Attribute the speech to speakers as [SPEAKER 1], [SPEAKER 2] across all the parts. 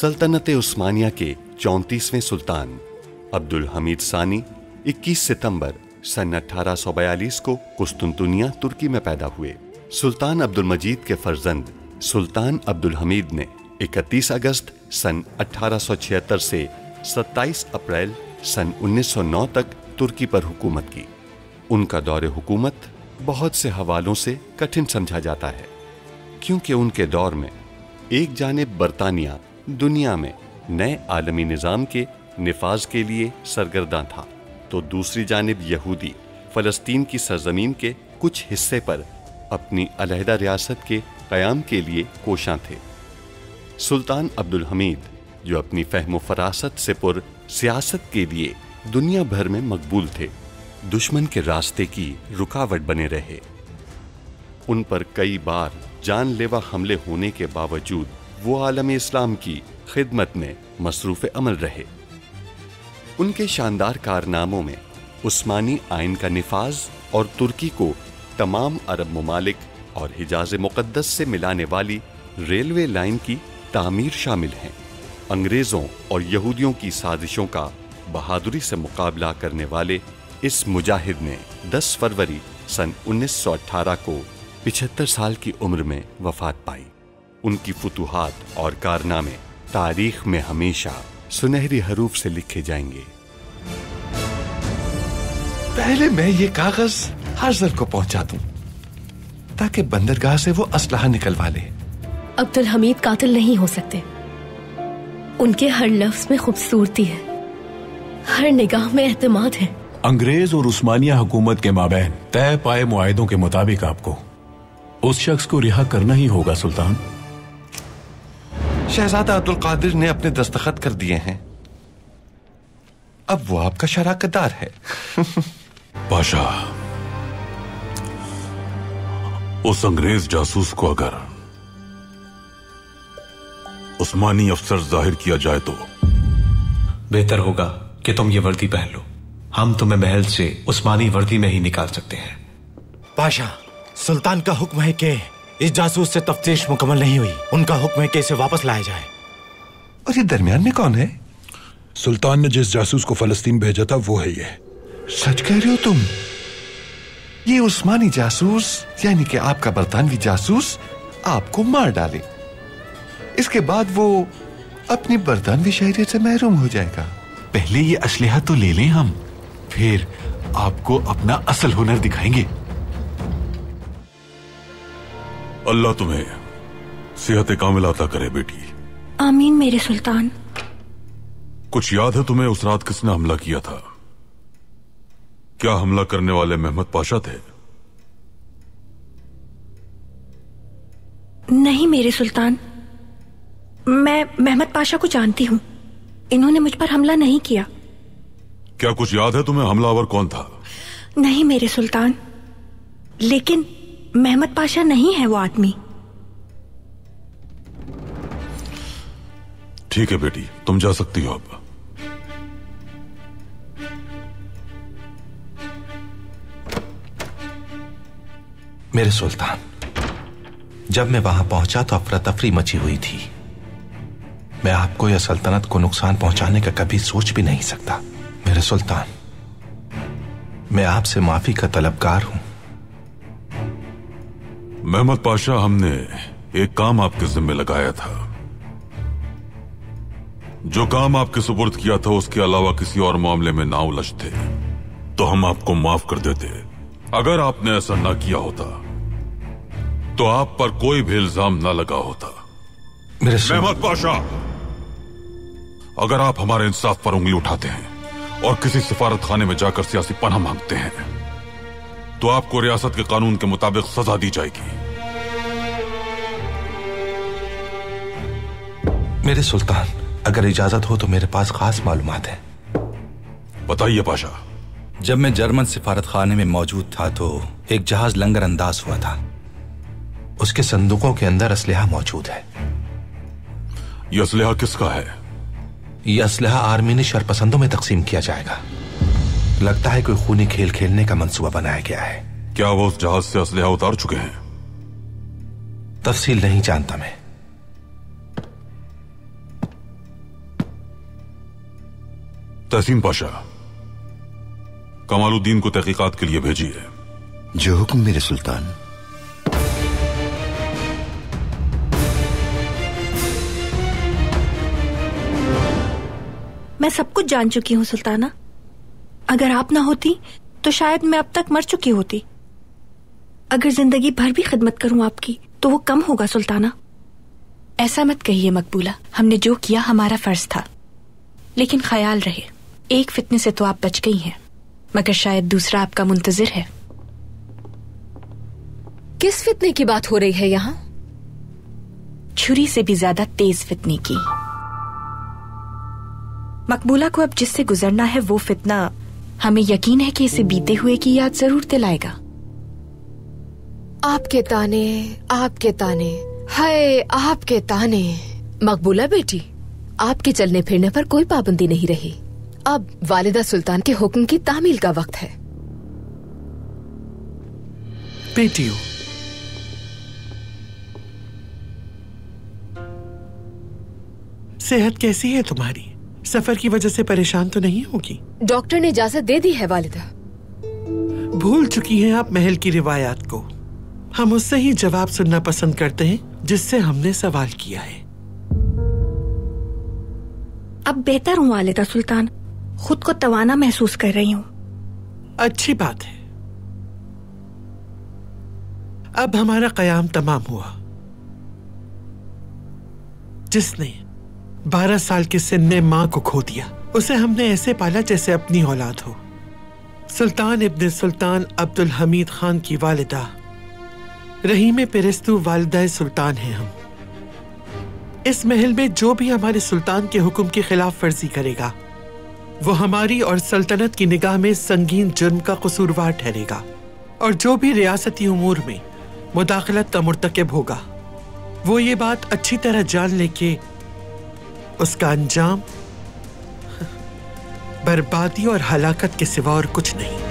[SPEAKER 1] सल्तनत उस्मानिया के चौंतीसवें सुल्तान, अब्दुल हमीद सानी 21 सितंबर सन 1842 को कुस्तुनतुनिया, तुर्की में पैदा हुए। सुल्तान अब्दुल मजीद के फर्जंद सुल्तान अब्दुल हमीद ने 31 अगस्त सन 1876 से 27 अप्रैल सन 1909 तक तुर्की पर हुकूमत की। उनका दौरे हुकूमत बहुत से हवालों से कठिन समझा जाता है, क्योंकि उनके दौर में एक जानब बरतानिया दुनिया में नए आलमी निज़ाम के नफाज के लिए सरगर्दा था। तो दूसरी जानब यहूदी फलस्तीन की सरजमीन के कुछ हिस्से पर अपनी अलहदा रियासत के क़याम के लिए कोशां थे। सुल्तान अब्दुल हमीद, जो अपनी फहम फरासत से पुर सियासत के लिए दुनिया भर में मकबूल थे, दुश्मन के रास्ते की रुकावट बने रहे। उन पर कई बार जानलेवा हमले होने के बावजूद वो आलम इस्लाम की खिदमत में मसरूफ़ अमल रहे। उनके शानदार कारनामों में उस्मानी आइन का नफाज और तुर्की को तमाम अरब ममालिक और हिजाज मुक़दस से मिलाने वाली रेलवे लाइन की तामीर शामिल हैं। अंग्रेज़ों और यहूदियों की साजिशों का बहादुरी से मुकाबला करने वाले इस मुजाहिद ने 10 फरवरी सन 1918 को 75 साल की उम्र में वफात पाई। उनकी फुतूहात और कारनामे तारीख में हमेशा सुनहरी हरूफ से लिखे जाएँगे।
[SPEAKER 2] पहले मैं ये कागज़ हाजर को पहुँचा दूँ ताकि बंदरगाह से वो असलहा निकलवा ले।
[SPEAKER 3] अब्दुल हमीद कातिल नहीं हो सकते। उनके हर लफ्ज में खूबसूरती है। हर निगाह में एतमाद है।
[SPEAKER 4] अंग्रेज़ और उस्मानिया हुकूमत के माबैन तय पाए मुआदों के मुताबिक आपको। उस शख्स को रिहा करना ही होगा सुल्तान।
[SPEAKER 2] शहजादा अब्दुल कादिर ने अपने दस्तखत कर दिए हैं। अब वो आपका शराकतदार है।
[SPEAKER 4] पाशा उस अंग्रेज़ जासूस को अगर उस्मानी अफसर ज़ाहिर किया जाए तो।
[SPEAKER 5] बेहतर होगा कि तुम ये वर्दी पहन लो। हम तुम्हें महल से उस्मानी वर्दी में ही निकाल सकते हैं।
[SPEAKER 6] पाशा सुल्तान का हुक्म है कि इस जासूस से तफ्तीश मुकम्मल नहीं हुई। उनका हुक्म है कि इसे वापस लाया जाए।
[SPEAKER 2] और ये दरमियान में कौन है?
[SPEAKER 4] सुल्तान ने जिस जासूस को फलस्तीन भेजा था वो है ये।
[SPEAKER 2] सच कह रहे हो तुम? ये उस्मानी जासूस यानी कि आपका बरतानवी जासूस आपको मार डाले। इसके बाद वो अपनी बरतानवी शहरियत से महरूम हो जाएगा।
[SPEAKER 7] पहले ये असलहा तो ले लें हम फिर आपको अपना असल हुनर दिखाएँगे।
[SPEAKER 4] अल्लाह तुम्हें सेहत कामिल अता करे बेटी।
[SPEAKER 8] आमीन मेरे सुल्तान।
[SPEAKER 4] कुछ याद है तुम्हें उस रात किसने हमला किया था? क्या हमला करने वाले मेहमद पाशा थे?
[SPEAKER 8] नहीं मेरे सुल्तान। मैं मेहमद पाशा को जानती हूँ। इन्होंने मुझ पर हमला नहीं किया।
[SPEAKER 4] क्या कुछ याद है तुम्हें हमलावर कौन था?
[SPEAKER 8] नहीं मेरे सुल्तान। लेकिन मेहमद पाशा नहीं है वो आदमी।
[SPEAKER 4] ठीक है बेटी तुम जा सकती हो अब।
[SPEAKER 2] मेरे सुल्तान जब मैं वहाँ पहुँचा तो अफरा तफरी मची हुई थी। मैं आपको या सल्तनत को नुकसान पहुँचाने का कभी सोच भी नहीं सकता। मेरे सुल्तान मैं आपसे माफ़ी का तलबगार हूँ।
[SPEAKER 4] मेहमद पाशा हमने एक काम आपके जिम्मे लगाया था। जो काम आपके सुपुर्द किया था उसके अलावा किसी और मामले में ना उलझ थे तो हम आपको माफ़ कर देते। अगर आपने ऐसा ना किया होता तो आप पर कोई भी इल्ज़ाम ना लगा होता।
[SPEAKER 2] मेरे
[SPEAKER 4] मेहमद पाशा अगर आप हमारे इंसाफ पर उंगली उठाते हैं और किसी सिफारत खाने में जाकर सियासी पनाह मांगते हैं तो आपको रियासत के कानून के मुताबिक सजा दी जाएगी।
[SPEAKER 2] मेरे सुल्तान अगर इजाज़त हो तो मेरे पास खास मालूम है।
[SPEAKER 4] बताइए पाशा।
[SPEAKER 9] जब मैं जर्मन सिफारत खाने में मौजूद था तो एक जहाज़ लंगर अंदाज हुआ था।
[SPEAKER 2] उसके संदूकों के अंदर असलहा मौजूद है।
[SPEAKER 4] यह असलहा किसका है?
[SPEAKER 2] यह असलहा आर्मीनी शरपसंदों में तकसीम किया जाएगा। लगता है कोई खूनी खेल खेलने का मंसूबा बनाया गया है।
[SPEAKER 4] क्या वो उस जहाज़ से असलहा उतार चुके हैं?
[SPEAKER 2] तफसील नहीं जानता मैं।
[SPEAKER 4] तहसीन पाशा कमालुद्दीन को तहकीकात के लिए भेजिए
[SPEAKER 10] जो हुक्म मेरे सुल्तान।
[SPEAKER 8] मैं सब कुछ जान चुकी हूँ सुल्ताना। अगर आप ना होती तो शायद मैं अब तक मर चुकी होती। अगर ज़िंदगी भर भी खिदमत करूँ आपकी तो वो कम होगा सुल्ताना।
[SPEAKER 11] ऐसा मत कहिए मकबूला हमने जो किया हमारा फ़र्ज़ था। लेकिन ख्याल रहे एक फितने से तो आप बच गई हैं मगर शायद दूसरा आपका मुंतजिर है।
[SPEAKER 12] किस फितने की बात हो रही है यहाँ?
[SPEAKER 11] छुरी से भी ज़्यादा तेज फितने की। मकबूला को अब जिससे गुजरना है वो फितना हमें यकीन है कि इसे बीते हुए की याद ज़रूर दिलाएगा।
[SPEAKER 12] आपके ताने आपके ताने हाय आपके ताने। मकबूला बेटी आपके चलने फिरने पर कोई पाबंदी नहीं रही। अब वालिदा सुल्तान के हुक्म की तामील का वक्त है।
[SPEAKER 13] बेटियों सेहत कैसी है तुम्हारी? सफ़र की वजह से परेशान तो नहीं होगी?
[SPEAKER 12] डॉक्टर ने इजाज़त दे दी है वालिदा।
[SPEAKER 13] भूल चुकी हैं आप महल की रिवायात को। हम उससे ही जवाब सुनना पसंद करते हैं जिससे हमने सवाल किया है।
[SPEAKER 8] अब बेहतर हूँ वालिदा सुल्तान। खुद को तवाना महसूस कर रही हूँ।
[SPEAKER 13] अच्छी बात है। अब हमारा कयाम तमाम हुआ। जिसने बारह साल के सिन में माँ को खो दिया, उसे हमने ऐसे पाला जैसे अपनी औलाद हो। सुल्तान इब्न सुल्तान अब्दुल हमीद खान की वालिदा, रहीम पेरस्तु वालिदा सुल्तान हैं हम। इस महल में जो भी हमारे सुल्तान के हुक्म की खिलाफ वर्जी करेगा वो हमारी और सल्तनत की निगाह में संगीन जुर्म का कसूरवार ठहरेगा और जो भी रियासती उमूर में मुदाखलत का मुर्तकब होगा, वो ये बात अच्छी तरह जान ले के उसका अंजाम बर्बादी और हलाकत के सिवा और कुछ नहीं।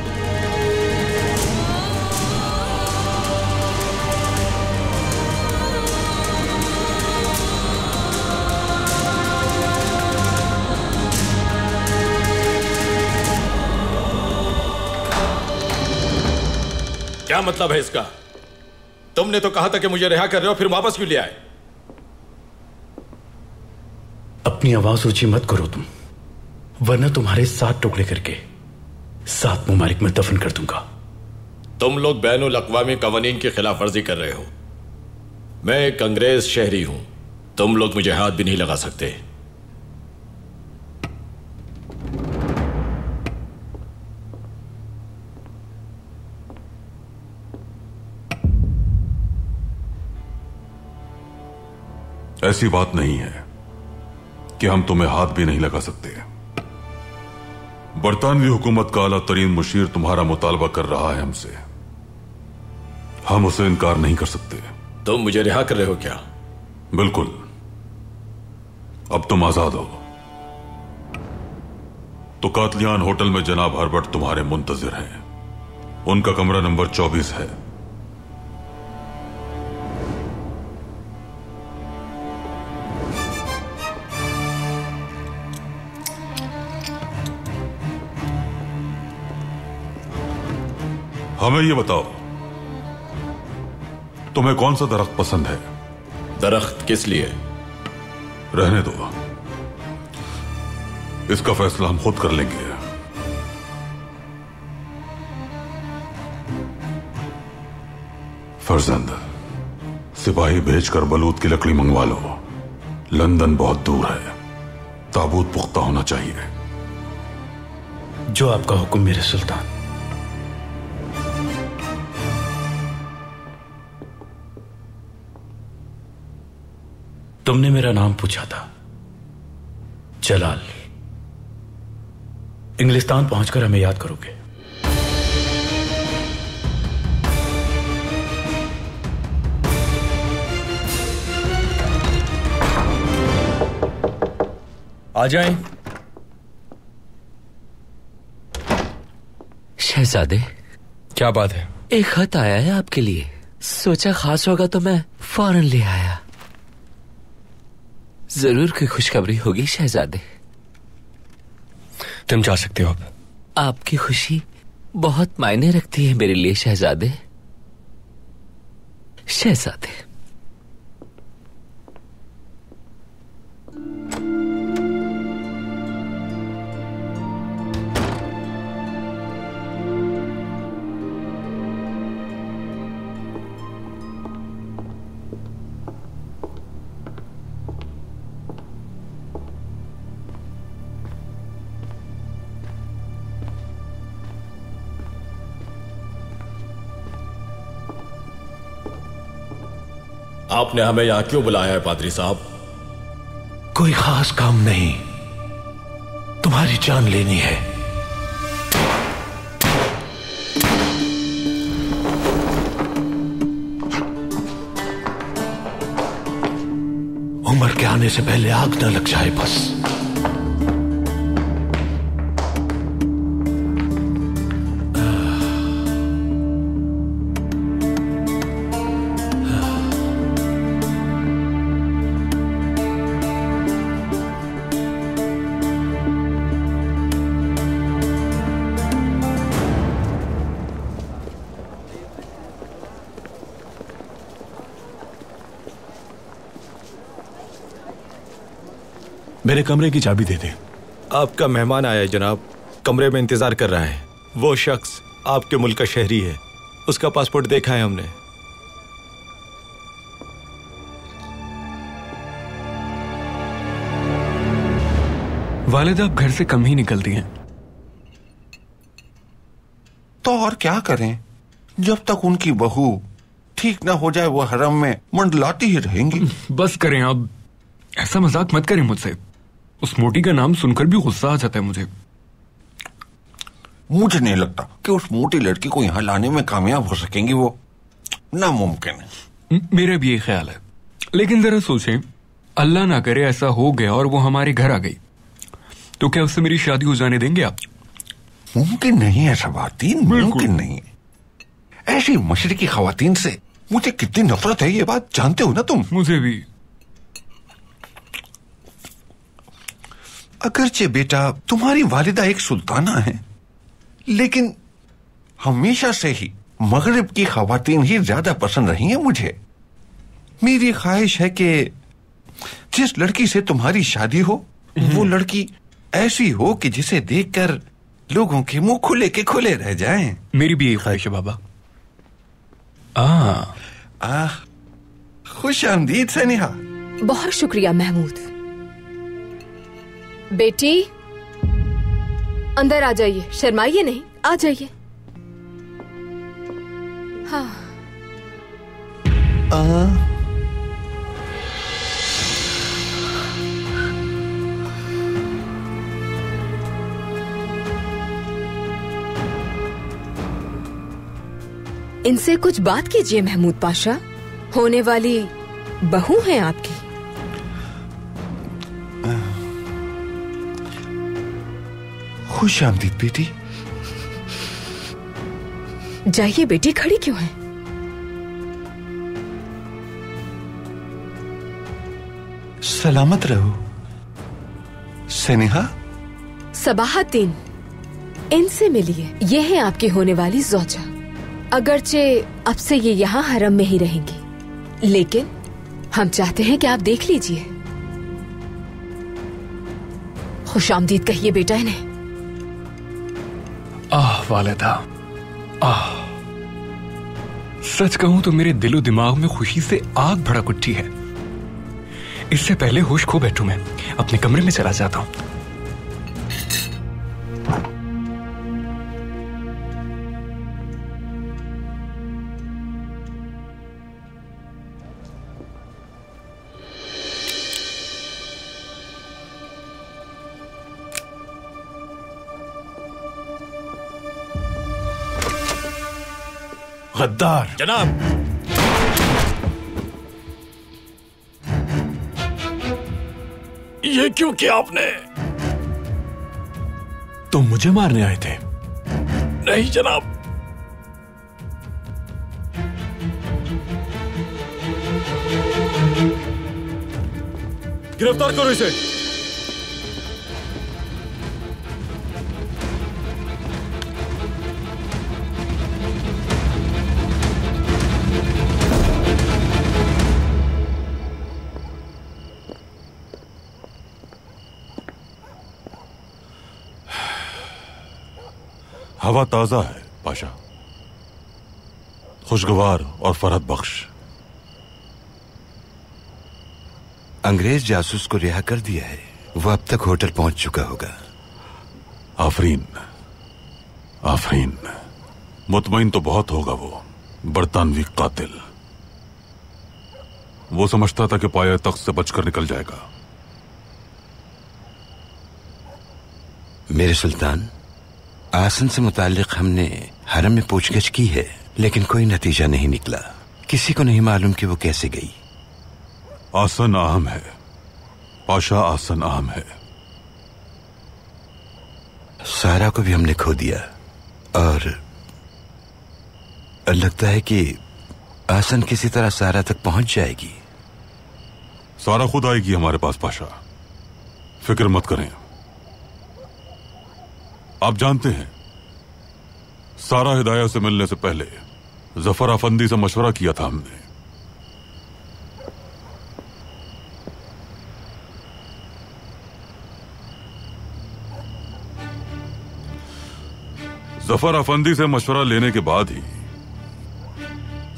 [SPEAKER 14] क्या मतलब है इसका? तुमने तो कहा था कि मुझे रिहा कर रहे हो फिर वापस क्यों ले आए?
[SPEAKER 15] अपनी आवाज़ ऊँची मत करो तुम वरना तुम्हारे सात टुकड़े करके सात मुमारिक में दफन कर दूँगा।
[SPEAKER 14] तुम लोग बैन अवी कवानीन की खिलाफ वर्जी कर रहे हो। मैं एक अंग्रेज़ शहरी हूँ तुम लोग मुझे हाथ भी नहीं लगा सकते।
[SPEAKER 4] ऐसी बात नहीं है कि हम तुम्हें हाथ भी नहीं लगा सकते। बरतानवी हुकूमत का अला तरीन मुशीर तुम्हारा मुतालबा कर रहा है हमसे। हम उसे इनकार नहीं कर सकते।
[SPEAKER 14] तुम मुझे रिहा कर रहे हो क्या?
[SPEAKER 4] बिल्कुल। अब तुम आज़ाद हो। तो कातलियान होटल में जनाब हरबट तुम्हारे मुंतजिर हैं। उनका कमरा नंबर 24 है। हमें ये बताओ तुम्हें कौन सा दरख्त पसंद है?
[SPEAKER 14] दरख्त किस लिए?
[SPEAKER 4] रहने दो। इसका फैसला हम खुद कर लेंगे। फर्जंद सिपाही भेजकर बलूत की लकड़ी मंगवा लो। लंदन बहुत दूर है। ताबूत पुख्ता होना चाहिए।
[SPEAKER 15] जो आपका हुक्म मेरे सुल्तान। तुमने मेरा नाम पूछा था। जलाल। इंग्लिस्तान पहुंचकर हमें याद करोगे।
[SPEAKER 16] आ जाएँ।
[SPEAKER 9] शहजादे।
[SPEAKER 16] क्या बात है?
[SPEAKER 9] एक खत आया है आपके लिए। सोचा खास होगा तो मैं फ़ौरन ले आया। ज़रूर कोई खुशखबरी होगी शहजादे। तुम जा सकते हो अब। आपकी खुशी बहुत मायने रखती है मेरे लिए शहजादे। शहजादे।
[SPEAKER 14] आपने हमें यहाँ क्यों बुलाया है, पादरी साहब?
[SPEAKER 5] कोई खास काम नहीं। तुम्हारी जान लेनी है। उम्र के आने से पहले आग न लग जाए बस।
[SPEAKER 17] कमरे की चाबी दे दे।
[SPEAKER 5] आपका मेहमान आया है जनाब। कमरे में इंतज़ार कर रहा है। वो शख्स आपके मुल्क का शहरी है। उसका पासपोर्ट देखा है हमने।
[SPEAKER 18] वालिद आप घर से कम ही निकलती हैं।
[SPEAKER 2] तो और क्या करें? जब तक उनकी बहू ठीक ना हो जाए वो हरम में मंडलाती ही रहेंगी।
[SPEAKER 18] बस करें अब ऐसा मज़ाक मत करें मुझसे। उस मोटी का नाम सुनकर भी गुस्सा आ जाता है मुझे।
[SPEAKER 2] मुझे नहीं लगता कि उस मोटी लड़की को यहाँ लाने में कामयाब हो सकेंगी वो। नामुमकिन है।
[SPEAKER 18] मेरा भी ये ख्याल है। लेकिन जरा सोचें अल्लाह ना करे ऐसा हो गया और वो हमारे घर आ गई। तो क्या उससे मेरी शादी हो जाने देंगे आप?
[SPEAKER 2] मुमकिन नहीं है शबातीन मुमकिन नहीं है। ऐसी मशरकी खातन से मुझे कितनी नफरत है ये बात जानते हो ना तुम?
[SPEAKER 18] मुझे भी।
[SPEAKER 2] अगरचे बेटा तुम्हारी वालिदा एक सुल्ताना है। लेकिन हमेशा से ही मगरब की खातन ही ज़्यादा पसंद रही हैं मुझे। मेरी ख्वाहिश है कि जिस लड़की से तुम्हारी शादी हो वो लड़की ऐसी हो कि जिसे देखकर लोगों के मुँह खुले के खुले रह जाएँ।
[SPEAKER 18] मेरी भी यही ख्वाहिश है बाबा। आ,
[SPEAKER 2] आ, खुश आमदीद सनिहा।
[SPEAKER 12] बहुत शुक्रिया महमूद। बेटी अंदर आ जाइए। शर्माइए नहीं आ जाइए। हाँ।
[SPEAKER 2] आ,
[SPEAKER 12] इनसे कुछ बात कीजिए महमूद पाशा। होने वाली बहू है आपकी।
[SPEAKER 2] खुश आमदीद बेटी।
[SPEAKER 12] जाइए बेटी खड़ी क्यों है?
[SPEAKER 2] सलामत रहो। सनेहा?
[SPEAKER 12] सबाहतीन इनसे मिलिए। ये है आपकी होने वाली जोजा। अगरचे अब से ये यहाँ हरम में ही रहेंगी। लेकिन हम चाहते हैं कि आप देख लीजिए। खुश आमदीद कहिए बेटा इन्हें।
[SPEAKER 18] आह वालिदा आह सच कहूँ तो मेरे दिलो दिमाग में खुशी से आग भड़क उठी है। इससे पहले होश खो बैठू मैं। अपने कमरे में चला जाता हूँ।
[SPEAKER 5] गद्दार
[SPEAKER 14] जनाब ये क्यों किया आपने
[SPEAKER 5] तुम मुझे मारने आए थे
[SPEAKER 14] नहीं जनाब गिरफ़्तार करो इसे
[SPEAKER 4] हवा ताज़ा है पाशा खुशगवार और फरहत बख्श।
[SPEAKER 10] अंग्रेज़ जासूस को रिहा कर दिया है। वह अब तक होटल पहुँच चुका होगा।
[SPEAKER 4] आफरीन आफरीन। मुतमईन तो बहुत होगा वो बरतानवी कातिल। वो समझता था कि पाया तख्त से बचकर निकल जाएगा।
[SPEAKER 10] मेरे सुल्तान आसन से मुतालिक हमने हरम में पूछगछ की है लेकिन कोई नतीजा नहीं निकला। किसी को नहीं मालूम कि वो कैसे गई।
[SPEAKER 4] आसन अहम है। पाशा आसन अहम है।
[SPEAKER 10] सारा को भी हमने खो दिया और लगता है कि आसन किसी तरह सारा तक पहुँच जाएगी।
[SPEAKER 4] सारा खुद आएगी हमारे पास पाशा। फ़िक्र मत करें। आप जानते हैं, सारा हिदाया से मिलने से पहले ज़फ़र अफंदी से मशवरा किया था हमने। ज़फ़र अफंदी से मशवरा लेने के बाद ही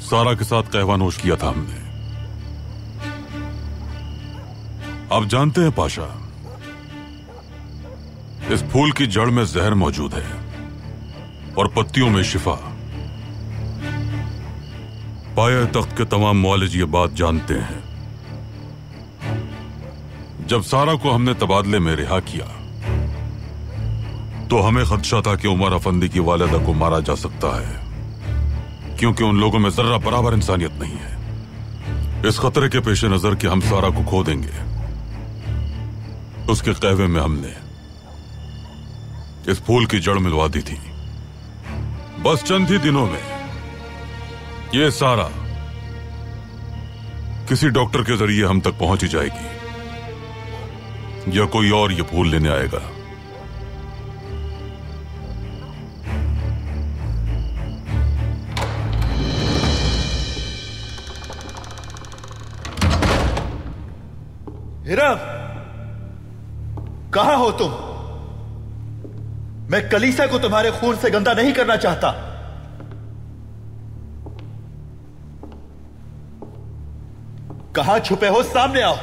[SPEAKER 4] सारा के साथ कहवा नोश किया था हमने। आप जानते हैं, पाशा इस फूल की जड़ में जहर मौजूद है और पत्तियों में शिफा। पाया तख्त के तमाम मौलज ये बात जानते हैं। जब सारा को हमने तबादले में रिहा किया तो हमें खदशा था कि उमर अफंदी की वालदा को मारा जा सकता है, क्योंकि उन लोगों में जर्रा बराबर इंसानियत नहीं है। इस खतरे के पेश नज़र कि हम सारा को खो देंगे। उसके कहवे में हमने इस फूल की जड़ मिलवा दी थी। बस चंद ही दिनों में यह सारा किसी डॉक्टर के ज़रिए हम तक पहुँच ही जाएगी। या कोई और ये फूल लेने आएगा।
[SPEAKER 6] हिरम कहा हो तुम? मैं कलीसा को तुम्हारे खून से गंदा नहीं करना चाहता। कहाँ छुपे हो? सामने आओ।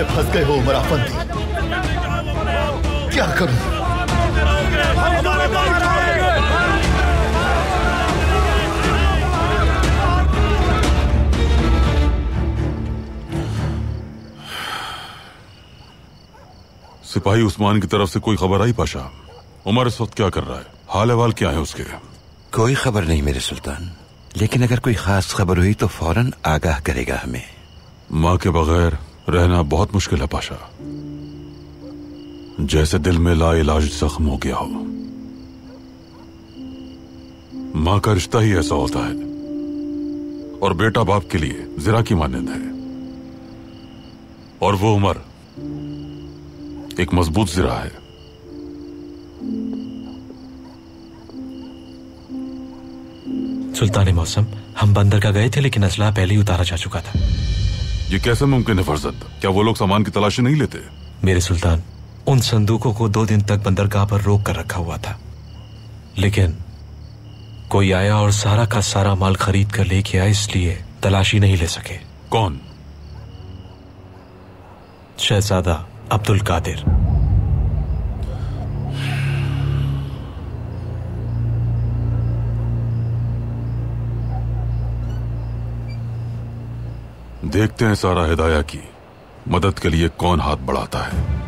[SPEAKER 6] में फंस गए हो उमर क्या करूँ?
[SPEAKER 4] सिपाही उस्मान की तरफ़ से कोई खबर आई पाशा? उमर इस वक्त क्या कर रहा है? हाल अहवाल क्या है उसके?
[SPEAKER 10] कोई खबर नहीं मेरे सुल्तान। लेकिन अगर कोई खास खबर हुई तो फ़ौरन आगाह करेगा हमें।
[SPEAKER 4] माँ के बगैर रहना बहुत मुश्किल है, पाशा। जैसे दिल में ला इलाज जख्म हो गया हो। माँ का रिश्ता ही ऐसा होता है। और बेटा बाप के लिए जिरा की मान्यत है। और वो उम्र एक मज़बूत जिरा है।
[SPEAKER 5] सुल्तान मौसम, हम बंदर का गए थे, लेकिन असला पहले ही उतारा जा चुका था।
[SPEAKER 4] ये कैसे मुमकिन है फरजत क्या वो लोग सामान की तलाशी नहीं लेते?
[SPEAKER 5] मेरे सुल्तान उन संदूकों को दो दिन तक बंदरगाह पर रोक कर रखा हुआ था। लेकिन कोई आया और सारा का सारा माल खरीद कर लेके आया इसलिए तलाशी नहीं ले सके।
[SPEAKER 4] कौन?
[SPEAKER 5] शहजादा अब्दुल कादिर।
[SPEAKER 4] देखते हैं सारा हिदाया की। मदद के लिए कौन हाथ बढ़ाता है?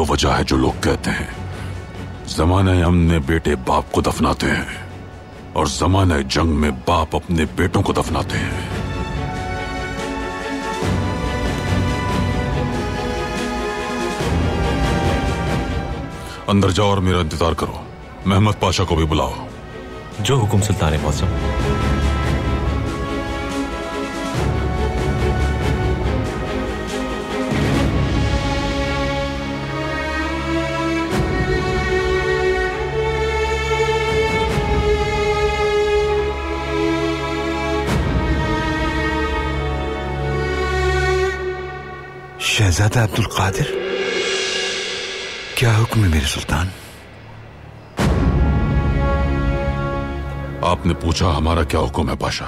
[SPEAKER 4] तो वजह है जो लोग कहते हैं। जमाने अमन में बेटे बाप को दफनाते हैं और जमाने जंग में बाप अपने बेटों को दफनाते हैं। अंदर जाओ और मेरा इंतज़ार करो। मेहमद पाशा को भी बुलाओ।
[SPEAKER 5] जो हुकुम सुल्तान मौसम
[SPEAKER 10] शहजादा अब्दुल कादिर क्या हुक्म है मेरे सुल्तान
[SPEAKER 4] आपने पूछा हमारा क्या हुक्म है पाशा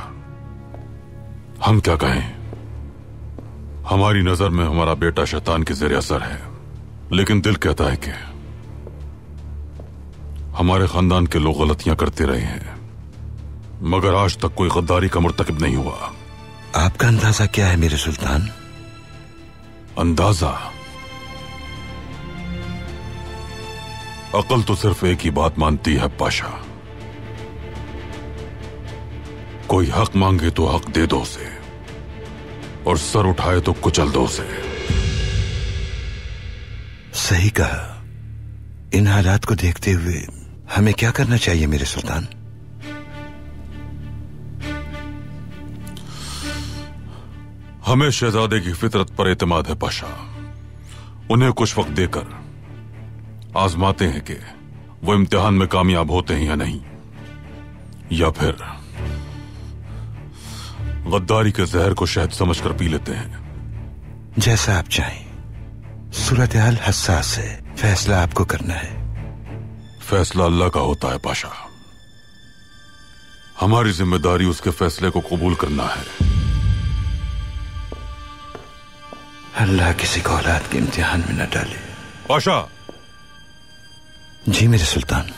[SPEAKER 4] हम क्या कहें हमारी नज़र में हमारा बेटा शैतान के जेर असर है लेकिन दिल कहता है कि हमारे खानदान के लोग गलतियाँ करते रहे हैं मगर आज तक कोई गद्दारी का मुर्तकब नहीं हुआ
[SPEAKER 10] आपका अंदाज़ा क्या है मेरे सुल्तान
[SPEAKER 4] अंदाज़ा। अकल तो सिर्फ़ एक ही बात मानती है, पाशा। कोई हक मांगे तो हक दे दो उसे, और सर उठाए तो कुचल दो उसे।
[SPEAKER 10] सही कहा। इन हालात को देखते हुए हमें क्या करना चाहिए मेरे सुल्तान?
[SPEAKER 4] हमें शहजादे की फितरत पर एतमाद है पाशा। उन्हें कुछ वक्त देकर आजमाते हैं कि वो इम्तिहान में कामयाब होते हैं या नहीं। या फिर गद्दारी के जहर को शहद समझकर पी लेते हैं।
[SPEAKER 10] जैसा आप चाहें। सूरत हाल हसास है। फैसला आपको करना है।
[SPEAKER 4] फैसला अल्लाह का होता है पाशा। हमारी ज़िम्मेदारी उसके फैसले को कबूल करना है।
[SPEAKER 10] अल्लाह किसी को औलाद के इम्तिहान में न डाले।
[SPEAKER 4] पाशा
[SPEAKER 10] जी मेरे सुल्तान।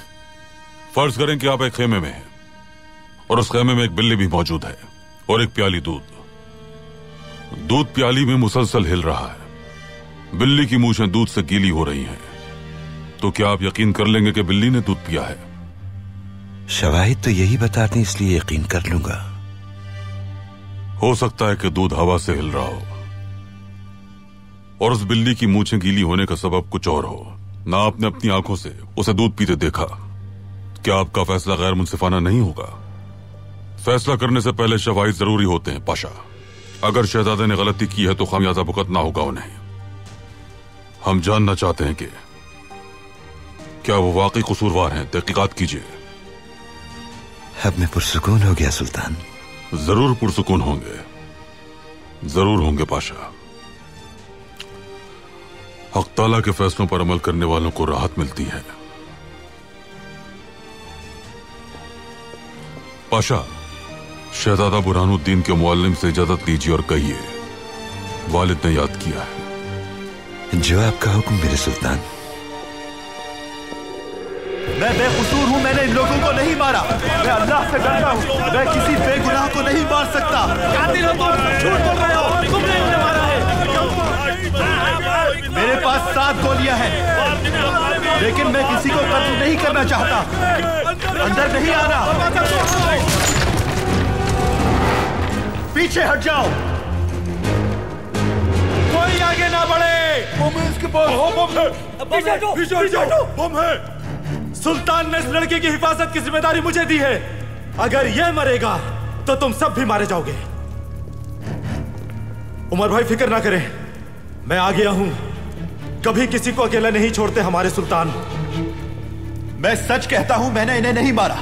[SPEAKER 4] फ़र्ज़ करें कि आप एक खेमे में हैं और उस खेमे में एक बिल्ली भी मौजूद है और एक प्याली दूध। दूध प्याली में मुसलसल हिल रहा है। बिल्ली की मूछें दूध से गीली हो रही हैं। तो क्या आप यकीन कर लेंगे कि बिल्ली ने दूध पिया है?
[SPEAKER 10] शवाहिद तो यही बताते इसलिए यकीन कर लूँगा।
[SPEAKER 4] हो सकता है कि दूध हवा से हिल रहा हो। और उस बिल्ली की मूछें गीली होने का सबब कुछ और हो। ना आपने अपनी आँखों से उसे दूध पीते देखा। क्या आपका फैसला गैर मुंसिफाना नहीं होगा? फैसला करने से पहले शवाहिद ज़रूरी होते हैं पाशा। अगर शहजादे ने गलती की है तो खामियाजा भुगतना होगा उन्हें। हम जानना चाहते हैं कि क्या वो वाकई कसूरवार हैं? तहकीकात कीजिए।
[SPEAKER 10] अब मैं पुरसकून हो गया सुल्तान।
[SPEAKER 4] ज़रूर पुरसकून होंगे। ज़रूर होंगे पाशा। हक ताला के फैसलों पर अमल करने वालों को राहत मिलती है। पाशा शहजादा बुरहानुद्दीन के मुअल्लिम से इजाज़त लीजिए और कहिए वालिद ने याद किया है।
[SPEAKER 10] जो आपका हुक्म मेरे सुल्तान।
[SPEAKER 6] मैं बेकसूर हूँ मैंने इन लोगों को नहीं मारा। मैं अल्लाह से डरता हूँ मैं किसी बेगुनाह को नहीं मार सकता। कातिल हो तुम झूठ बोल रहे हो तुमने है। मेरे पास सात गोलियाँ हैं। लेकिन मैं किसी को कत्ल नहीं करना चाहता। अंदर नहीं आना पीछे हट जाओ। कोई आगे ना बढ़े। बम है इसके पास। हो। बम है। पीछे हटो। पीछे हट। जाओ बम है। सुल्तान ने इस लड़के की हिफाजत की ज़िम्मेदारी मुझे दी है। अगर यह मरेगा तो तुम सब भी मारे जाओगे। उमर भाई फ़िक्र ना करें। मैं आ गया हूँ कभी किसी को अकेला नहीं छोड़ते हमारे सुल्तान मैं सच कहता हूँ मैंने इन्हें नहीं मारा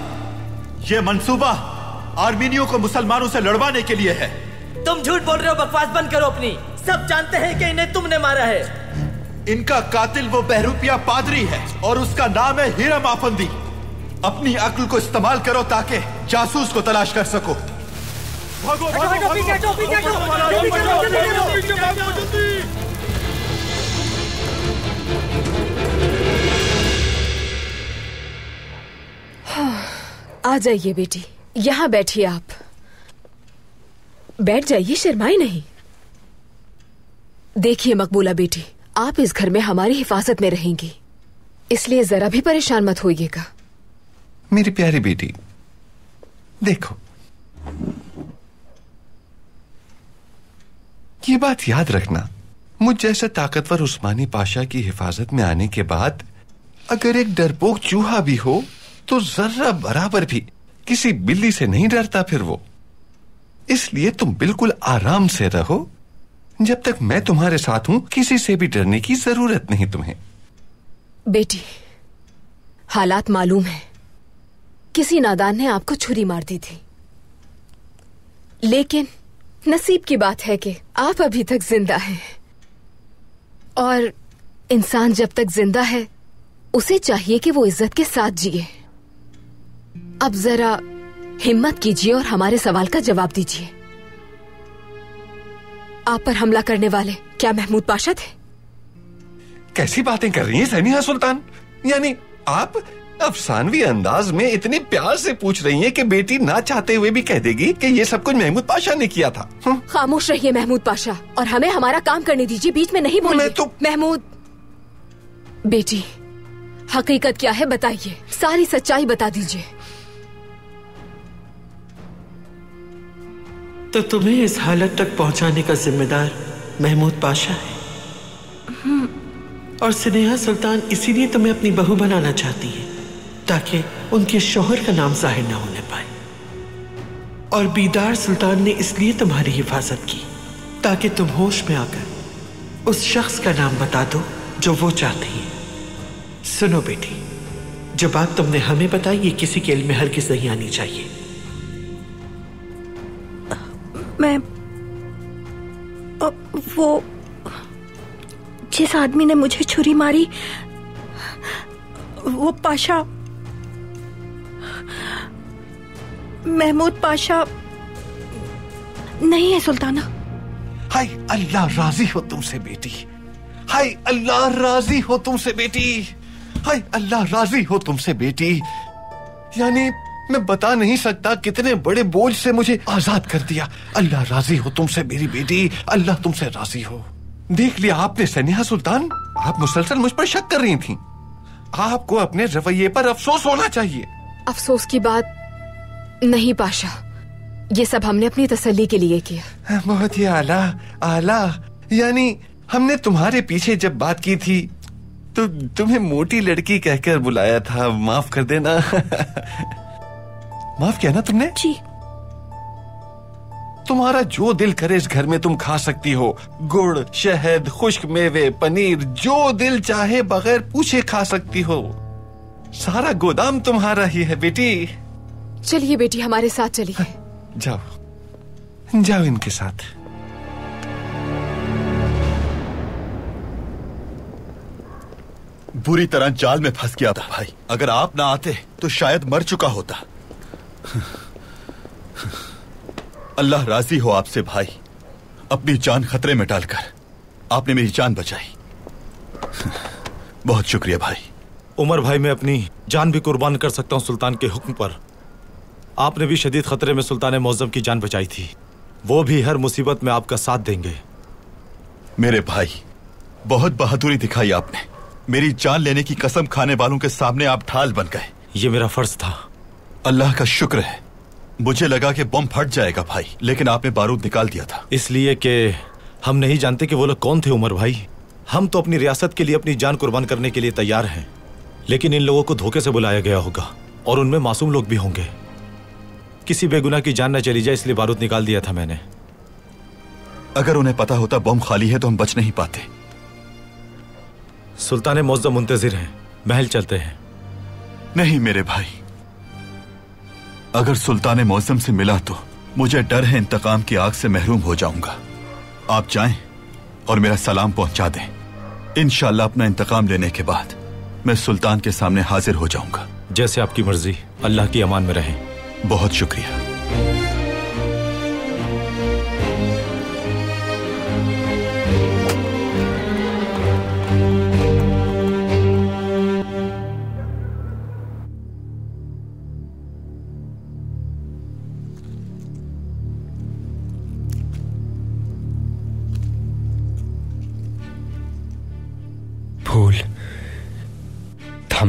[SPEAKER 6] यह मंसूबा आर्मीनियों को मुसलमानों से लड़वाने के लिए है
[SPEAKER 19] तुम झूठ बोल रहे हो बकवास बंद करो अपनी सब जानते हैं कि इन्हें तुमने मारा है
[SPEAKER 6] इनका कातिल वो बहरूपिया पादरी है और उसका नाम है हिरम आफंदी अपनी अक्ल को इस्तेमाल करो ताकि जासूस को तलाश कर सको भागो
[SPEAKER 19] पीछे भागो,
[SPEAKER 12] आ जाइए बेटी। यहाँ बैठिए आप। बैठ जाइए, शर्माए नहीं। देखिए मकबूला बेटी, आप इस घर में हमारी हिफाजत में रहेंगी। इसलिए जरा भी परेशान मत होइएगा।
[SPEAKER 2] मेरी प्यारी बेटी, देखो। ये बात याद रखना, मुझ जैसे ताकतवर उस्मानी पाशा की हिफाजत में आने के बाद, अगर एक डरपोक चूहा भी हो तो जर्रा बराबर भी किसी बिल्ली से नहीं डरता फिर वो। इसलिए तुम बिल्कुल आराम से रहो। जब तक मैं तुम्हारे साथ हूँ, किसी से भी डरने की ज़रूरत नहीं तुम्हें।
[SPEAKER 12] बेटी, हालात मालूम है। किसी नादान ने आपको छुरी मार दी थी। लेकिन नसीब की बात है कि आप अभी तक ज़िंदा हैं। और इंसान जब तक ज़िंदा है, उसे चाहिए कि वो इज़्ज़त के साथ जिए। अब जरा हिम्मत कीजिए और हमारे सवाल का जवाब दीजिए। आप पर हमला करने वाले क्या महमूद पाशा थे?
[SPEAKER 2] कैसी बातें कर रही हैं सैनिया सुल्तान? यानी आप अफसानवी अंदाज में इतने प्यार से पूछ रही हैं कि बेटी ना चाहते हुए भी कह देगी कि ये सब कुछ महमूद पाशा ने किया था। हम्म?
[SPEAKER 12] खामोश रहिए महमूद पाशा और हमें हमारा काम करने दीजिए बीच में नहीं बोलिए तो... महमूद। बेटी हकीकत क्या है बताइए सारी सच्चाई बता दीजिए।
[SPEAKER 13] तो तुम्हें इस हालत तक पहुँचाने का जिम्मेदार महमूद पाशा है। और स्नेहा सुल्तान इसीलिए तुम्हें अपनी बहू बनाना चाहती है ताकि उनके शोहर का नाम ज़ाहिर ना होने पाए। और बीदार सुल्तान ने इसलिए तुम्हारी हिफाजत की ताकि तुम होश में आकर उस शख्स का नाम बता दो जो वो चाहती है। सुनो बेटी जो बात तुमने हमें बताई ये किसी के इल्म में हर किस नहीं आनी चाहिए।
[SPEAKER 8] मैं वो, जिस आदमी ने मुझे छुरी मारी, वो पाशा, महमूद पाशा नहीं है, सुल्ताना।
[SPEAKER 2] हाय, अल्लाह राज़ी हो तुमसे, बेटी। हाय, अल्लाह राज़ी हो तुमसे, बेटी। हाय, अल्लाह राज़ी हो तुमसे, बेटी। यानी मैं बता नहीं सकता कितने बड़े बोझ से मुझे आज़ाद कर दिया। अल्लाह राज़ी हो तुमसे मेरी बेटी। अल्लाह तुमसे राज़ी हो। देख लिया आपने सनिया सुल्तान। आप मुसलसल मुझ पर शक कर रही थी। आपको अपने रवैये पर अफसोस होना चाहिए।
[SPEAKER 12] अफसोस की बात नहीं पाशा। ये सब हमने अपनी तसल्ली के लिए किया।
[SPEAKER 2] बहुत ही आला आला। यानी हमने तुम्हारे पीछे जब बात की थी तो तुम्हें मोटी लड़की कहकर बुलाया था। माफ़ कर देना। माफ़ किया ना तुमने?
[SPEAKER 8] जी।
[SPEAKER 2] तुम्हारा जो दिल करे इस घर में तुम खा सकती हो। गुड़ शहद खुश्क मेवे पनीर जो दिल चाहे बगैर पूछे खा सकती हो। सारा गोदाम तुम्हारा ही है बेटी।
[SPEAKER 12] चलिए बेटी हमारे साथ चलिए।
[SPEAKER 2] जाओ। जाओ इनके साथ।
[SPEAKER 20] बुरी तरह जाल में फंस गया था भाई। अगर आप ना आते तो शायद मर चुका होता। अल्लाह राज़ी हो आपसे भाई। अपनी जान खतरे में डालकर। आपने मेरी जान बचाई। बहुत शुक्रिया भाई।
[SPEAKER 6] उमर भाई मैं अपनी जान भी कुर्बान कर सकता हूँ सुल्तान के हुक्म पर। आपने भी शदीद खतरे में सुल्तान मौजम की जान बचाई थी। वो भी हर मुसीबत में आपका साथ देंगे।
[SPEAKER 20] मेरे भाई बहुत बहादुरी दिखाई आपने। मेरी जान लेने की कसम खाने वालों के सामने आप ढाल बन गए।
[SPEAKER 6] ये मेरा फ़र्ज़ था।
[SPEAKER 20] अल्लाह का शुक्र है। मुझे लगा कि बम फट जाएगा भाई लेकिन आपने बारूद निकाल दिया था।
[SPEAKER 6] इसलिए कि हम नहीं जानते कि वो लोग कौन थे उमर भाई। हम तो अपनी रियासत के लिए अपनी जान कुर्बान करने के लिए तैयार हैं लेकिन इन लोगों को धोखे से बुलाया गया होगा और उनमें मासूम लोग भी होंगे। किसी बेगुनाह की जान न चली जाए इसलिए बारूद निकाल दिया था मैंने।
[SPEAKER 20] अगर उन्हें पता होता बम खाली है तो हम बच नहीं पाते।
[SPEAKER 6] सुल्तान मोजम मुंतजिर हैं महल चलते हैं।
[SPEAKER 20] नहीं मेरे भाई। अगर सुल्तान मौसम से मिला तो मुझे डर है इंतकाम की आग से महरूम हो जाऊँगा। आप जाएँ और मेरा सलाम पहुँचा दें। इन अपना इंतकाम लेने के बाद मैं सुल्तान के सामने हाजिर हो जाऊँगा।
[SPEAKER 6] जैसे आपकी मर्ज़ी अल्लाह की अमान में रहें।
[SPEAKER 20] बहुत शुक्रिया।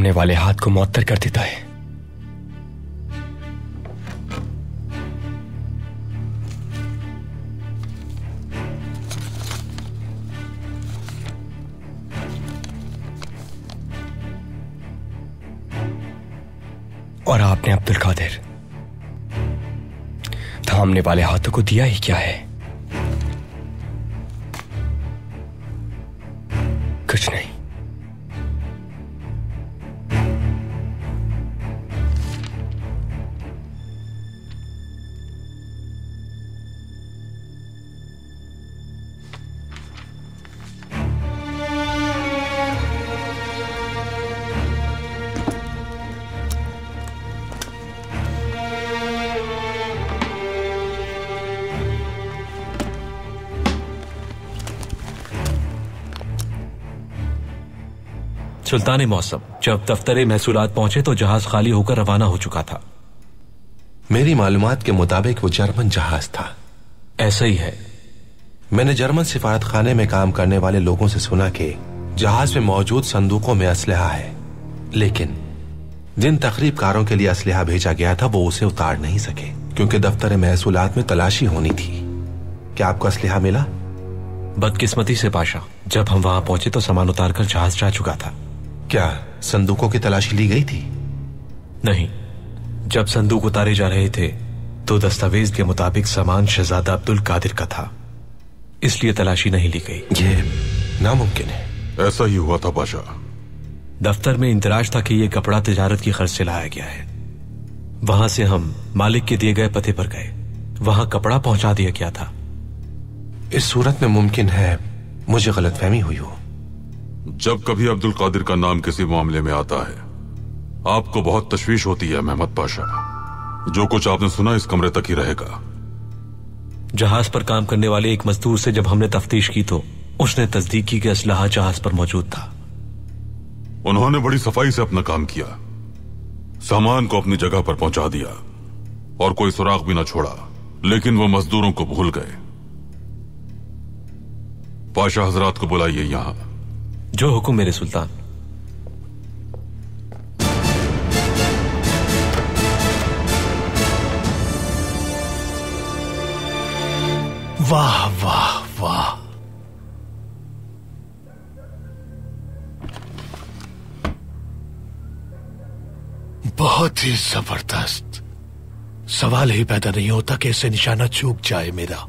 [SPEAKER 21] थामने वाले हाथ को मुअत्तर कर देता है। और आपने अब्दुल कादिर, थामने वाले हाथों को दिया ही क्या है?
[SPEAKER 5] सुल्तान मौसम। जब दफ्तर महसूलात पहुँचे तो जहाज़ खाली होकर रवाना हो चुका था।
[SPEAKER 22] मेरी मालूम के मुताबिक वो जर्मन जहाज़ था।
[SPEAKER 5] ऐसा ही है।
[SPEAKER 22] मैंने जर्मन सिफारत खाने में काम करने वाले लोगों से सुना कि जहाज़ में मौजूद संदूकों में असलहा है। लेकिन जिन तकरीबकारों के लिए असलहा भेजा गया था वो उसे उतार नहीं सके क्योंकि दफ्तर महसूलात में तलाशी होनी थी। क्या आपको असलहा मिला?
[SPEAKER 5] बदकिस्मती से पाशा जब हम वहाँ पहुँचे तो सामान उतार कर जहाज़ जा चुका था।
[SPEAKER 22] क्या संदूकों की तलाशी ली गई थी?
[SPEAKER 5] नहीं। जब संदूक उतारे जा रहे थे तो दस्तावेज़ के मुताबिक सामान शहजादा अब्दुल कादिर का था। इसलिए तलाशी नहीं ली गई।
[SPEAKER 22] ये नामुमकिन है।
[SPEAKER 4] ऐसा ही हुआ था पाशा
[SPEAKER 5] दफ्तर में इंतराज था कि यह कपड़ा तिजारत की खर्च से लाया गया है। वहाँ से हम मालिक के दिए गए पते पर गए। वहाँ कपड़ा पहुँचा दिया गया था।
[SPEAKER 22] इस सूरत में मुमकिन है मुझे गलतफहमी हुई हो।
[SPEAKER 4] जब कभी अब्दुल कादिर का नाम किसी मामले में आता है आपको बहुत तशवीश होती है मेहमद पाशा। जो कुछ आपने सुना इस कमरे तक ही रहेगा।
[SPEAKER 5] जहाज़ पर काम करने वाले एक मजदूर से जब हमने तफ्तीश की तो उसने तस्दीक की कि असलाहा जहाज़ पर मौजूद था।
[SPEAKER 4] उन्होंने बड़ी सफ़ाई से अपना काम किया। सामान को अपनी जगह पर पहुँचा दिया और कोई सुराग भी ना छोड़ा लेकिन वो मजदूरों को भूल गए। पाशा हजरात को बुलाइए यहाँ।
[SPEAKER 5] जो हुक्म मेरे सुल्तान।
[SPEAKER 15] वाह वाह वाह। बहुत ही ज़बरदस्त। सवाल ही पैदा नहीं होता कि इससे निशाना चूक जाए मेरा।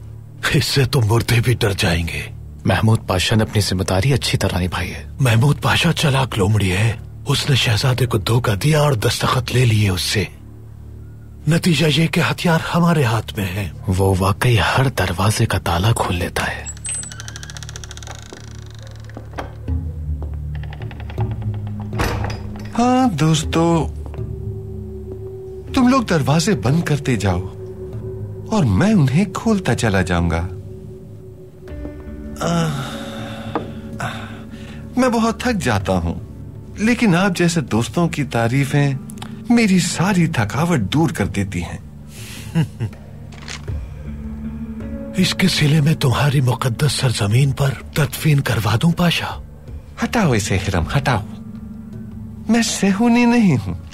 [SPEAKER 15] इससे तो मुर्दे भी डर जाएँगे।
[SPEAKER 23] महमूद पाशा ने अपनी ज़िम्मेदारी अच्छी तरह निभाई है।
[SPEAKER 15] महमूद पाशा चलाक लोमड़ी है। उसने शहजादे को धोखा दिया और दस्तखत ले लिए उससे। नतीजा ये कि हथियार हमारे हाथ में है।
[SPEAKER 23] वो वाकई हर दरवाजे का ताला खोल लेता है।
[SPEAKER 2] हाँ दोस्तों तुम लोग दरवाजे बंद करते जाओ और मैं उन्हें खोलता चला जाऊँगा। मैं बहुत थक जाता हूँ। लेकिन आप जैसे दोस्तों की तारीफें मेरी सारी थकावट दूर कर देती हैं।
[SPEAKER 15] इसके सिले में तुम्हारी मुकद्दस सरजमीन पर तदफीन करवा दूँ पाशा?
[SPEAKER 2] हटाओ इसे हिरम हटाओ। मैं सेहूनी नहीं हूँ।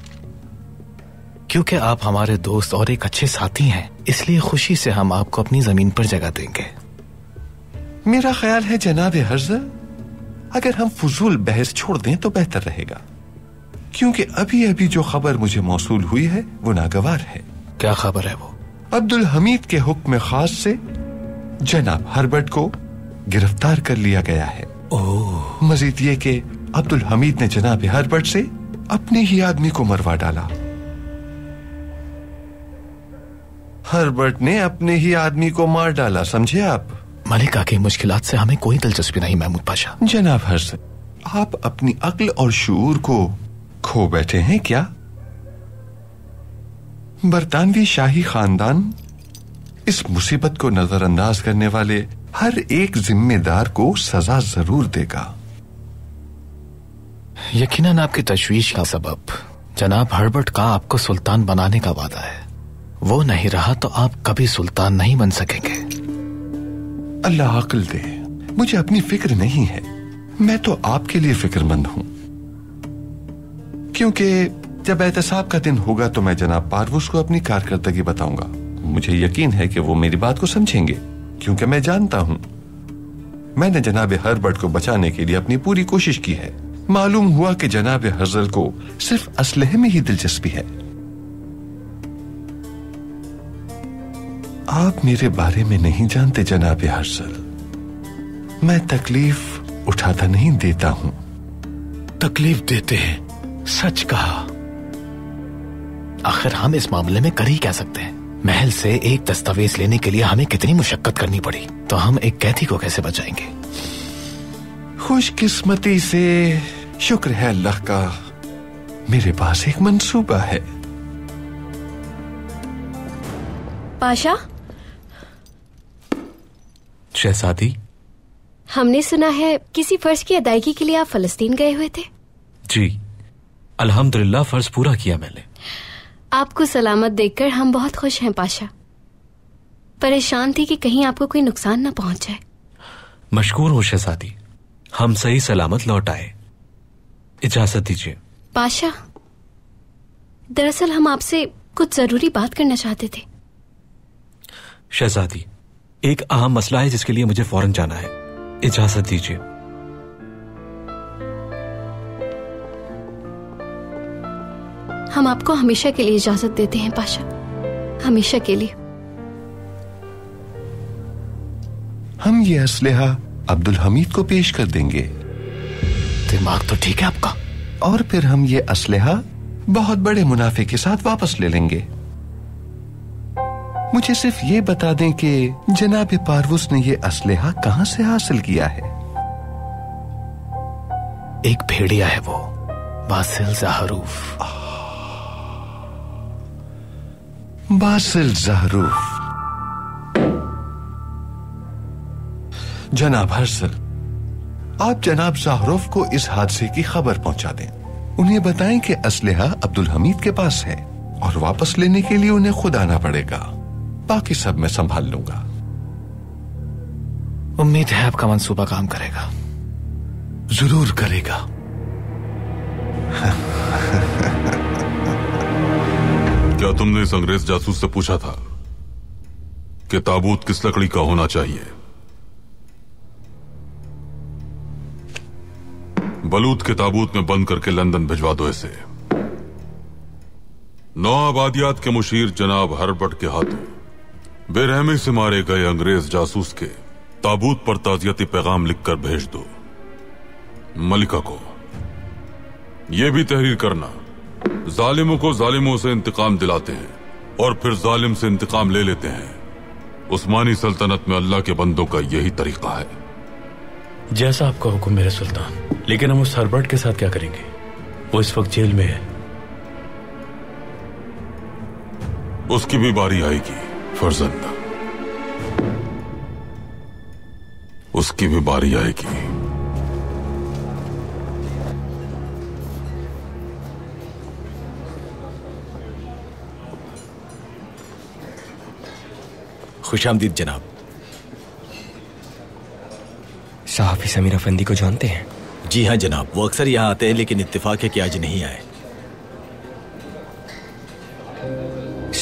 [SPEAKER 23] क्योंकि आप हमारे दोस्त और एक अच्छे साथी हैं इसलिए खुशी से हम आपको अपनी ज़मीन पर जगह देंगे।
[SPEAKER 2] मेरा ख्याल है जनाब हर्ज अगर हम फजूल बहस छोड़ दें तो बेहतर रहेगा। क्योंकि अभी अभी जो खबर मुझे मौसूल हुई है वो नागवार है।
[SPEAKER 23] क्या खबर है वो?
[SPEAKER 2] अब्दुल हमीद के हुक्म खास से जनाब हर्बर्ट को गिरफ़्तार कर लिया गया है।
[SPEAKER 15] ओह।
[SPEAKER 2] मजीद ये कि अब्दुल हमीद ने जनाब हर्बर्ट से अपने ही आदमी को मरवा डाला। हर्बर्ट ने अपने ही आदमी को मार डाला समझे आप?
[SPEAKER 23] मलिका की मुश्किल से हमें कोई दिलचस्पी नहीं महमूद पाशा।
[SPEAKER 2] जनाब हर्ष आप अपनी अक्ल और शूर को खो बैठे हैं क्या? बरतानवी शाही खानदान इस मुसीबत को नजरअंदाज करने वाले हर एक जिम्मेदार को सजा ज़रूर देगा।
[SPEAKER 23] यकीनन आपकी तशवीश का सबब। जनाब हर्बर्ट का आपको सुल्तान बनाने का वादा है। वो नहीं रहा तो आप कभी सुल्तान नहीं बन सकेंगे।
[SPEAKER 2] अल्लाह अक्ल दे, मुझे अपनी फ़िक्र नहीं है। मैं तो आपके लिए फिक्रमंद हूँ। क्योंकि जब एहतसाब का दिन होगा तो मैं जनाब पारवुस को अपनी कारकर्दगी बताऊँगा। मुझे यकीन है कि वो मेरी बात को समझेंगे, क्योंकि मैं जानता हूँ। मैंने जनाब हरबर्ट को बचाने के लिए अपनी पूरी कोशिश की है। मालूम हुआ कि जनाब हजल को सिर्फ़ असलहे में ही दिलचस्पी है। आप मेरे बारे में नहीं जानते जनाब हर्षल। मैं तकलीफ़ उठाता नहीं देता हूँ।
[SPEAKER 15] तकलीफ़ देते हैं सच कहा।
[SPEAKER 23] आखिर हम इस मामले में कर ही क्या सकते हैं? महल से एक दस्तावेज़ लेने के लिए हमें कितनी मुशक्कत करनी पड़ी? तो हम एक कैदी को कैसे बचाएँगे?
[SPEAKER 2] खुशकिस्मती से शुक्र है अल्लाह का मेरे पास एक मंसूबा है।
[SPEAKER 3] पाशा?
[SPEAKER 5] शहजादी
[SPEAKER 3] हमने सुना है किसी फ़र्ज़ की अदायगी के लिए आप फलस्तीन गए हुए थे।
[SPEAKER 5] जी। अल्हम्दुलिल्लाह फ़र्ज़ पूरा किया मैंने।
[SPEAKER 3] आपको सलामत देखकर हम बहुत खुश हैं पाशा। परेशान थी कि कहीं आपको कोई नुकसान न पहुँच। जाए
[SPEAKER 5] मशकूर हूँ शहजादी। हम सही सलामत लौट आए। इजाज़त दीजिए।
[SPEAKER 3] पाशा दरअसल हम आपसे कुछ ज़रूरी बात करना चाहते थे।
[SPEAKER 5] शहजादी एक अहम मसला है जिसके लिए मुझे फ़ौरन जाना है। इजाज़त दीजिए।
[SPEAKER 3] हम आपको हमेशा के लिए इजाज़त देते हैं पाशा। हमेशा के लिए।
[SPEAKER 2] हम ये असलहा अब्दुल हमीद को पेश कर देंगे।
[SPEAKER 23] दिमाग तो ठीक है आपका।
[SPEAKER 2] और फिर हम ये असलहा बहुत बड़े मुनाफे के साथ वापस ले लेंगे। मुझे सिर्फ़ ये बता दें कि जनाब पारवुस ने ये असलहा कहाँ से हासिल किया है?
[SPEAKER 23] एक भेड़िया है वो बासिल जहरूफ।
[SPEAKER 2] बासिल जहरूफ। जनाब हर्सल आप जनाब जहरूफ को इस हादसे की खबर पहुँचा दें। उन्हें बताएँ कि असलहा अब्दुल हमीद के पास है और वापस लेने के लिए उन्हें खुद आना पड़ेगा। बाकी सब मैं संभाल लूँगा।
[SPEAKER 23] उम्मीद है आपका मंसूबा काम करेगा।
[SPEAKER 15] ज़रूर करेगा।
[SPEAKER 4] क्या तुमने इस अंग्रेज़ जासूस से पूछा था कि ताबूत किस लकड़ी का होना चाहिए? बलूत के ताबूत में बंद करके लंदन भिजवा दो इसे। नौ आबादियात के मुशीर जनाब हरबट के हाथों। बेरहमी से मारे गए अंग्रेज़ जासूस के ताबूत पर ताजियती पैगाम लिखकर भेज दो। मलिका को। यह भी तहरीर करना। जालिमों को जालिमों से इंतकाम दिलाते हैं और फिर जालिम से इंतकाम ले लेते हैं। उस्मानी सल्तनत में अल्लाह के बंदों का यही तरीका है।
[SPEAKER 21] जैसा आपका हुक्म मेरे सुल्तान लेकिन हम उस हरबर्ट के साथ क्या करेंगे? वो इस वक्त जेल में है।
[SPEAKER 4] उसकी भी बारी आएगी। फर्जंद उसकी भी बारी आएगी।
[SPEAKER 24] खुश आमदीद जनाब।
[SPEAKER 21] साहब समीर अफंदी को जानते हैं?
[SPEAKER 24] जी हाँ जनाब वो अक्सर यहाँ आते हैं लेकिन इत्तेफाक है कि आज नहीं आए।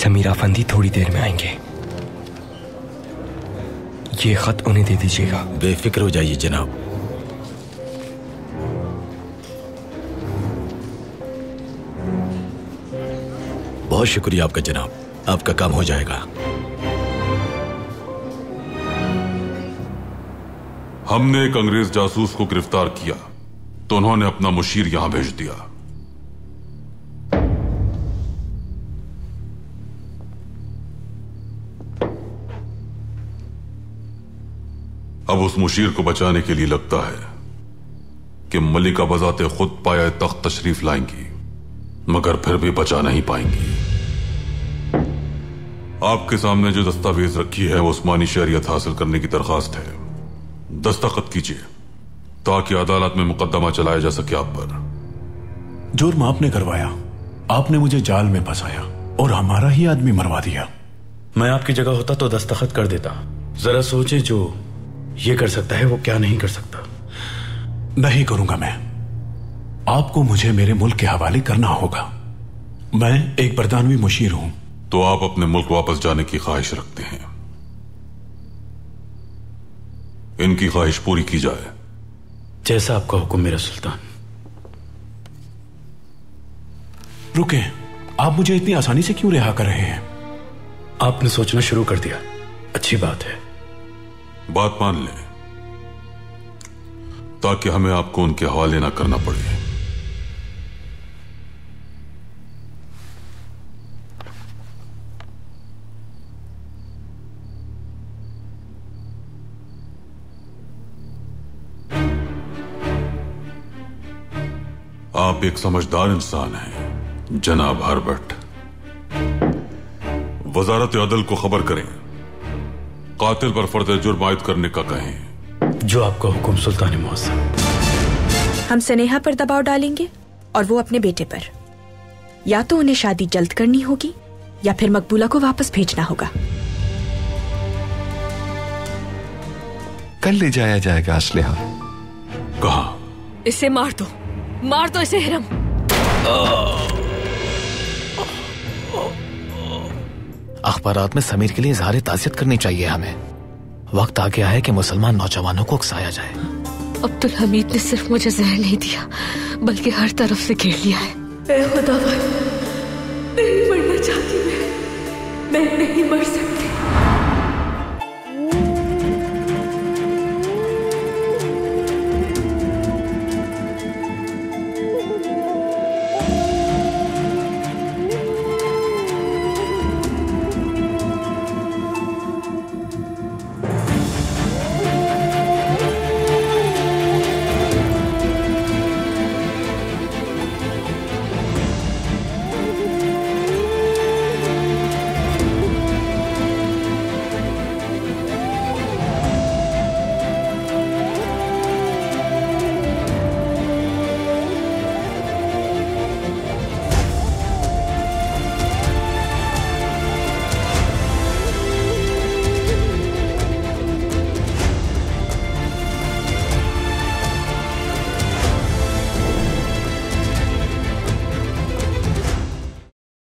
[SPEAKER 21] समीरा फंदी थोड़ी देर में आएँगे। ये खत उन्हें दे दीजिएगा।
[SPEAKER 24] बेफिक्र हो जाइए जनाब। बहुत शुक्रिया आपका जनाब। आपका काम हो जाएगा।
[SPEAKER 4] हमने एक अंग्रेज़ जासूस को गिरफ़्तार किया तो उन्होंने अपना मुशीर यहाँ भेज दिया। अब उस मुशीर को बचाने के लिए लगता है कि मलिका बजाते खुद पाया तख्त तशरीफ़ लाएँगी मगर फिर भी बचा नहीं पाएँगी। आपके सामने जो दस्तावेज़ रखी है वो उस्मानी शहरियत हासिल करने की दरखास्त है। दस्तखत कीजिए ताकि अदालत में मुकदमा चलाया जा सके आप पर।
[SPEAKER 15] जुर्म आपने करवाया आपने मुझे जाल में फंसाया और हमारा ही आदमी मरवा दिया।
[SPEAKER 21] मैं आपकी जगह होता तो दस्तखत कर देता। जरा सोचे जो ये कर सकता है वो क्या नहीं कर सकता?
[SPEAKER 15] नहीं करूँगा मैं।
[SPEAKER 7] आपको मुझे मेरे मुल्क के हवाले करना होगा। मैं एक बरतानवी मुशीर हूँ।
[SPEAKER 4] तो आप अपने मुल्क वापस जाने की ख्वाहिश रखते हैं। इनकी ख्वाहिश पूरी की जाए।
[SPEAKER 21] जैसा आपका हुक्म मेरा सुल्तान।
[SPEAKER 7] रुके। आप मुझे इतनी आसानी से क्यों रिहा कर रहे हैं?
[SPEAKER 21] आपने सोचना शुरू कर दिया। अच्छी बात है।
[SPEAKER 4] बात मान लें, ताकि हमें आपको उनके हवाले ना करना पड़े। आप एक समझदार इंसान हैं, जनाब हरबट वजारत अदल को खबर करें। कातिल पर फर्द जुर्म आयद करने का कहें।
[SPEAKER 21] जो आपका हुक्म सुल्तान मौसम
[SPEAKER 11] हम स्नेहा पर दबाव डालेंगे और वो अपने बेटे पर। या तो उन्हें शादी जल्द करनी होगी या फिर मकबूला को वापस भेजना होगा।
[SPEAKER 2] कल ले जाया जाएगा असलहा।
[SPEAKER 4] कहा?
[SPEAKER 12] इसे मार दो। मार दो इसे हिरम।
[SPEAKER 23] अखबारात में समीर के लिए इजहार ताजियत करनी चाहिए हमें। वक्त आ गया है कि मुसलमान नौजवानों को उकसाया जाए।
[SPEAKER 12] अब्दुल हमीद ने सिर्फ़ मुझे जहर नहीं दिया बल्कि हर तरफ़ से घेर लिया है।
[SPEAKER 11] खुदा नहीं मरना चाहती मैं। मैं नहीं मर सकती।